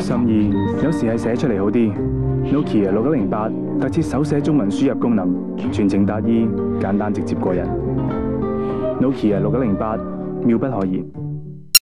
心意有时系写出嚟好啲。Nokia 六一零八特设手写中文输入功能，全程达意，简单直接过人。Nokia 六一零八，妙不可言。